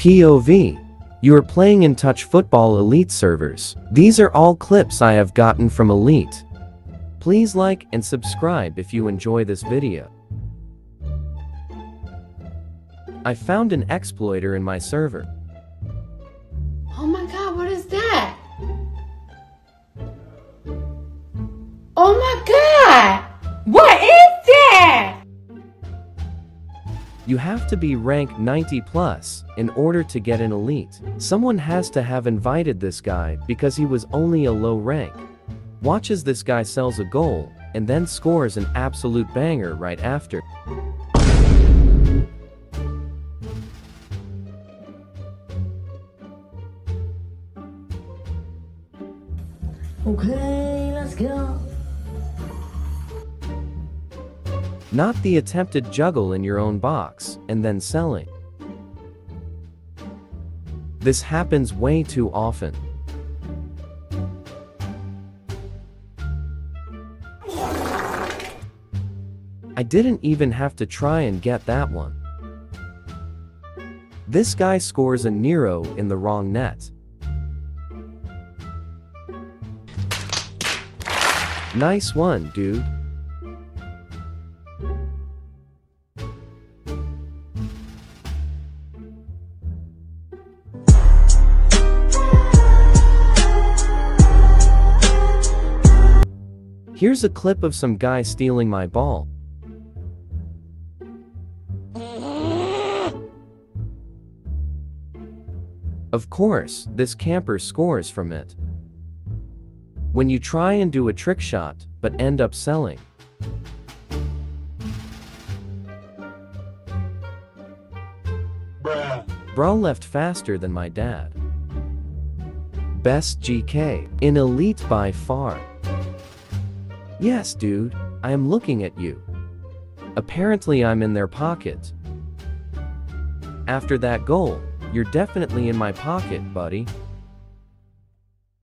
POV. You are playing in Touch Football Elite servers. These are all clips I have gotten from Elite. Please like and subscribe if you enjoy this video. I found an exploiter in my server. Oh my god, what is that? Oh my god! What is You have to be rank 90 plus in order to get an elite. Someone has to have invited this guy because he was only a low rank. Watch as this guy sells a goal and then scores an absolute banger right after. Okay, let's go. Not the attempted juggle in your own box and then selling. This happens way too often. I didn't even have to try and get that one. This guy scores a Nero in the wrong net. Nice one, dude. Here's a clip of some guy stealing my ball. Of course, this camper scores from it. When you try and do a trick shot, but end up selling. Bro left faster than my dad. Best GK. In elite by far. Yes, dude, I am looking at you. Apparently I'm in their pocket. After that goal, you're definitely in my pocket, buddy.